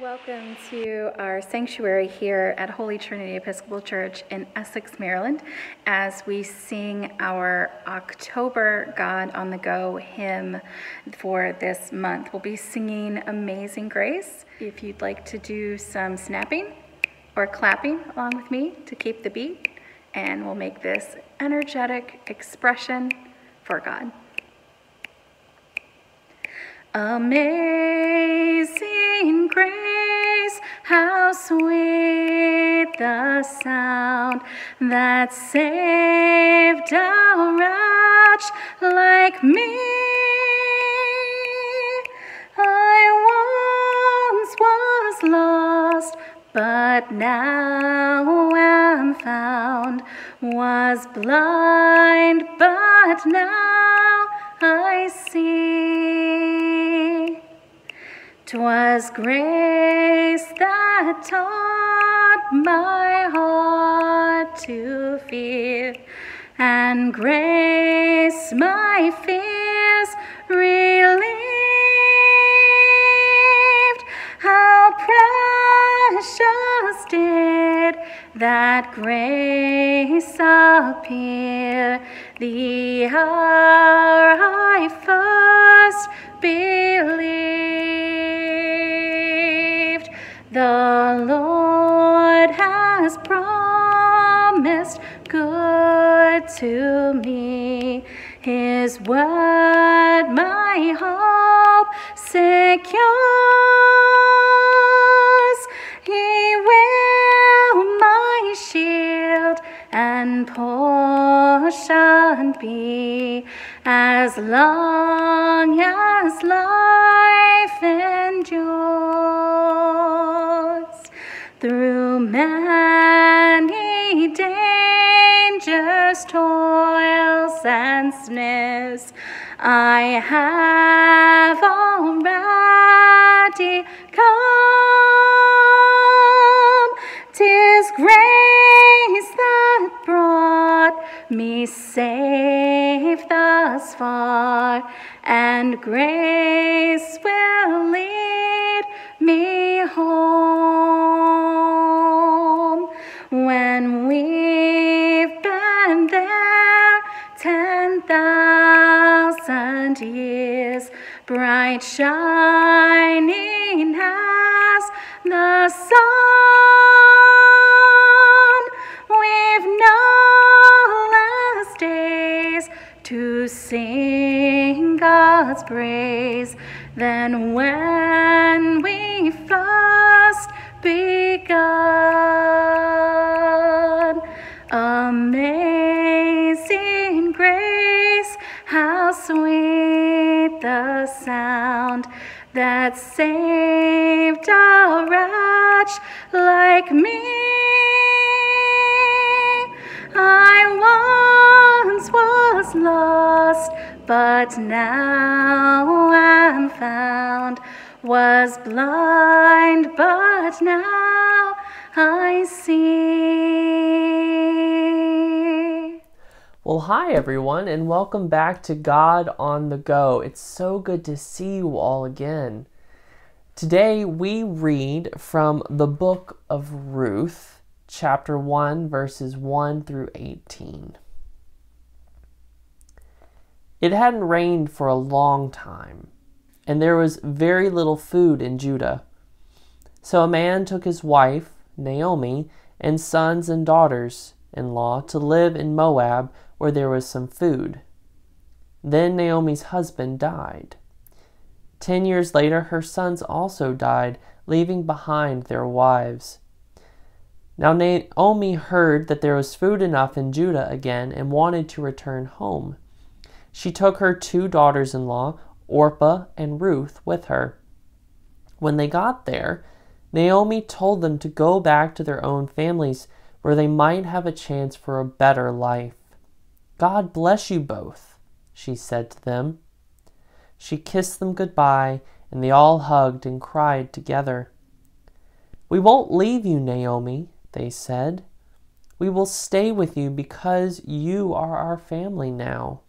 Welcome to our sanctuary here at Holy Trinity Episcopal Church in Essex, Maryland, as we sing our October God on the Go hymn for this month. We'll be singing Amazing Grace. If you'd like to do some snapping or clapping along with me to keep the beat, and we'll make this energetic expression for God. Amazing grace, how sweet the sound that saved a wretch like me. I once was lost, but now am found, was blind, but now I see. 'Twas grace that taught my heart to fear, and grace my fears relieved. How precious did that grace appear the hour I first believed. The Lord has promised good to me. His word my hope secures. He will my shield and portion be as long as life many dangers, toils, and snares, I have already come. Tis grace that brought me safe thus far, and grace will lead me home. Bright shining as the sun, we've no less days to sing God's praise. Than when the sound that saved a wretch like me. I once was lost, but now am found. Was blind, but now I see. Well, hi everyone, and welcome back to God on the Go. It's so good to see you all again. Today we read from the book of Ruth, chapter 1, verses 1 through 18. It hadn't rained for a long time, and there was very little food in Judah. So a man took his wife, Naomi, and sons and daughters in law to live in Moab where there was some food. Then Naomi's husband died. Ten years later, her sons also died, leaving behind their wives. Now Naomi heard that there was food enough in Judah again and wanted to return home. She took her two daughters in law, Orpah and Ruth, with her. When they got there, Naomi told them to go back to their own families where they might have a chance for a better life. God bless you both, she said to them. She kissed them goodbye, and they all hugged and cried together. We won't leave you, Naomi, they said. We will stay with you because you are our family now.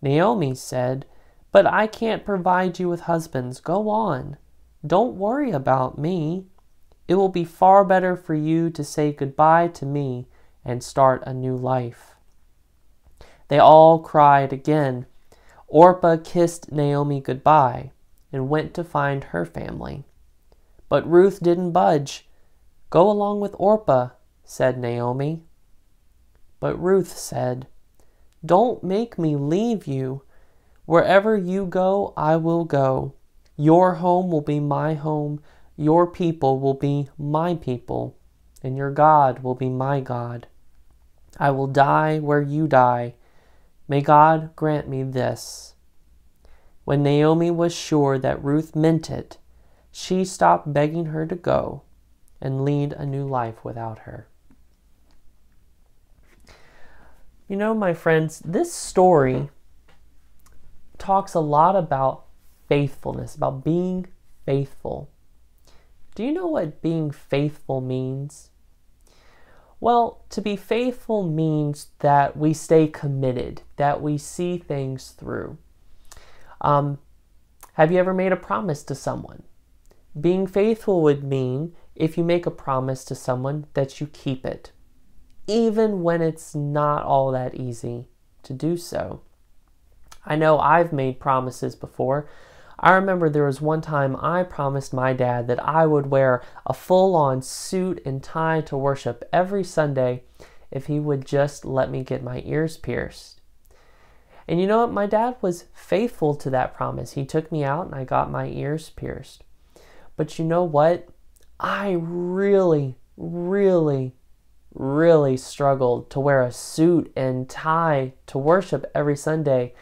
Naomi said, But I can't provide you with husbands. Go on. Don't worry about me. It will be far better for you to say goodbye to me and start a new life. They all cried again. Orpah kissed Naomi goodbye and went to find her family. But Ruth didn't budge. Go along with Orpah, said Naomi. But Ruth said, Don't make me leave you. Wherever you go, I will go. Your home will be my home, your people will be my people, and your God will be my God. I will die where you die. May God grant me this. When Naomi was sure that Ruth meant it, she stopped begging her to go and lead a new life without her. You know, my friends, this story talks a lot about faithfulness, about being faithful. Do you know what being faithful means? Well, to be faithful means that we stay committed, that we see things through. Um, have you ever made a promise to someone? Being faithful would mean if you make a promise to someone that you keep it, even when it's not all that easy to do so. I know I've made promises before. I remember there was one time I promised my dad that I would wear a full on suit and tie to worship every Sunday if he would just let me get my ears pierced. And you know what? My dad was faithful to that promise. He took me out and I got my ears pierced. But you know what? I really, really, really struggled to wear a suit and tie to worship every Sunday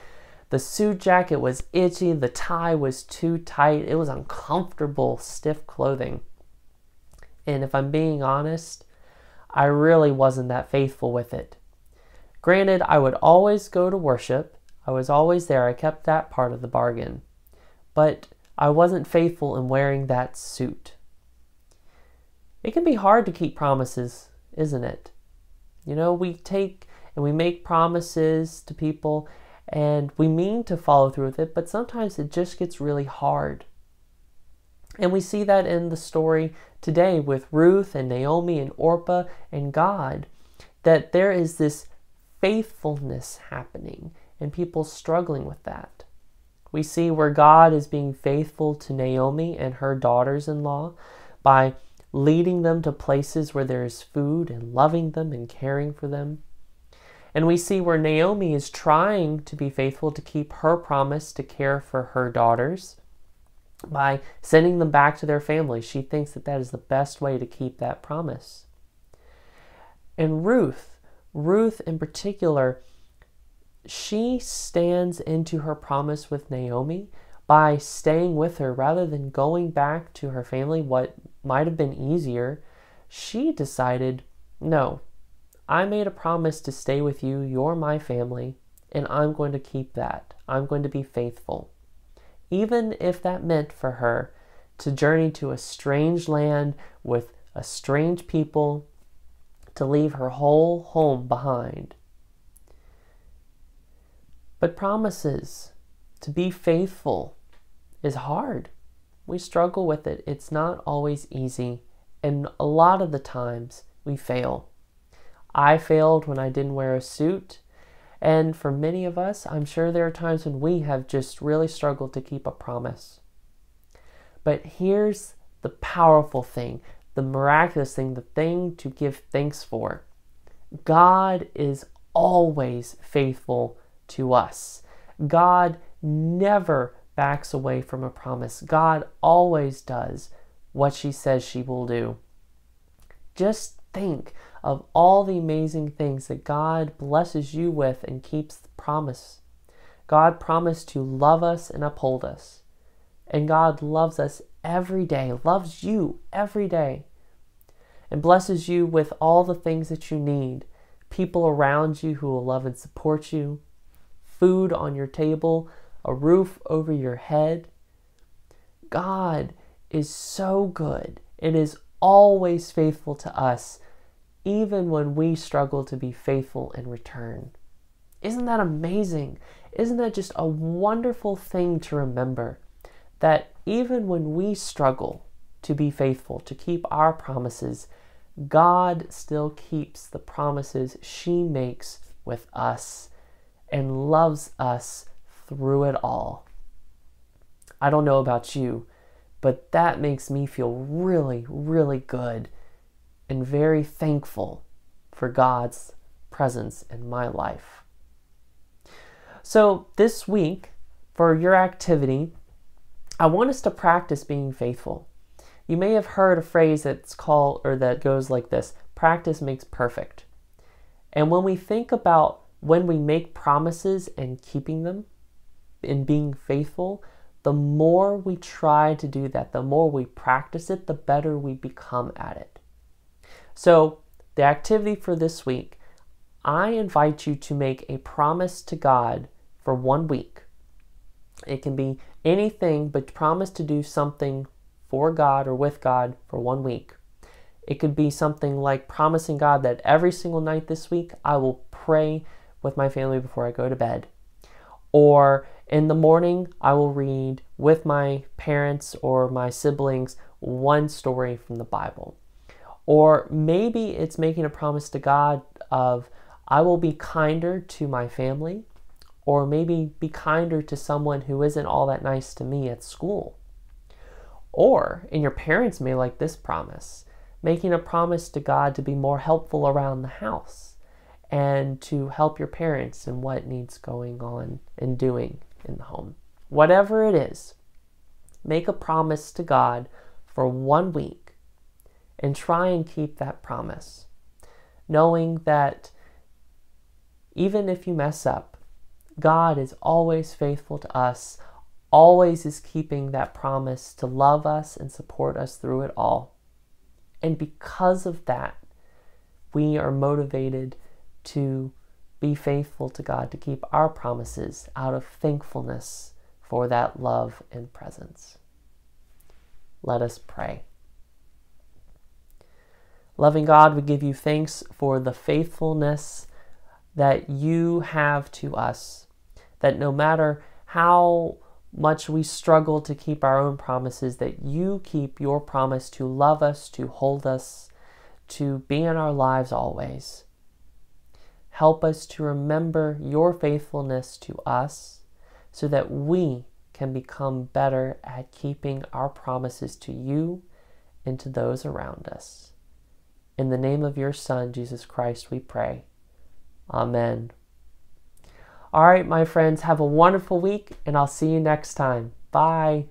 the suit jacket was itchy, the tie was too tight, it was uncomfortable, stiff clothing. And if I'm being honest, I really wasn't that faithful with it. Granted, I would always go to worship, I was always there, I kept that part of the bargain. But I wasn't faithful in wearing that suit. It can be hard to keep promises, isn't it? You know, we take and we make promises to people and we mean to follow through with it, but sometimes it just gets really hard. And we see that in the story today with Ruth and Naomi and Orpah and God, that there is this faithfulness happening and people struggling with that. We see where God is being faithful to Naomi and her daughters in law by leading them to places where there is food and loving them and caring for them. And we see where Naomi is trying to be faithful to keep her promise to care for her daughters by sending them back to their family. She thinks that that is the best way to keep that promise. And Ruth, Ruth in particular, she stands into her promise with Naomi by staying with her rather than going back to her family, what might have been easier. She decided, no, I made a promise to stay with you. You're my family, and I'm going to keep that. I'm going to be faithful. Even if that meant for her to journey to a strange land with a strange people, to leave her whole home behind. But promises, to be faithful, is hard. We struggle with it. It's not always easy. And a lot of the times we fail. I failed when I didn't wear a suit. And for many of us, I'm sure there are times when we have just really struggled to keep a promise. But here's the powerful thing, the miraculous thing, the thing to give thanks for God is always faithful to us. God never backs away from a promise. God always does what she says she will do. Just think of all the amazing things that God blesses you with and keeps the promise. God promised to love us and uphold us. And God loves us every day, loves you every day, and blesses you with all the things that you need people around you who will love and support you, food on your table, a roof over your head. God is so good and is always faithful to us even when we struggle to be faithful in return. Isn't that amazing? Isn't that just a wonderful thing to remember? that even when we struggle to be faithful, to keep our promises, God still keeps the promises she makes with us and loves us through it all. I don't know about you, but that makes me feel really, really good and very thankful for God's presence in my life. So, this week, for your activity, I want us to practice being faithful. You may have heard a phrase that's called or that goes like this practice makes perfect. And when we think about when we make promises and keeping them and being faithful, the more we try to do that, the more we practice it, the better we become at it. So, the activity for this week, I invite you to make a promise to God for one week. It can be anything, but promise to do something for God or with God for one week. It could be something like promising God that every single night this week I will pray with my family before I go to bed. Or in the morning, I will read with my parents or my siblings one story from the Bible. Or maybe it's making a promise to God of, I will be kinder to my family, or maybe be kinder to someone who isn't all that nice to me at school. Or, and your parents may like this promise, making a promise to God to be more helpful around the house and to help your parents in what needs going on and doing in the home. Whatever it is, make a promise to God for one week and try and keep that promise, knowing that even if you mess up, God is always faithful to us, always is keeping that promise to love us and support us through it all. And because of that, we are motivated to be faithful to God, to keep our promises out of thankfulness for that love and presence. Let us pray. Loving God, we give you thanks for the faithfulness that you have to us, that no matter how much we struggle to keep our own promises, that you keep your promise to love us, to hold us, to be in our lives always. Help us to remember your faithfulness to us so that we can become better at keeping our promises to you and to those around us. In the name of your Son, Jesus Christ, we pray. Amen. All right, my friends, have a wonderful week, and I'll see you next time. Bye.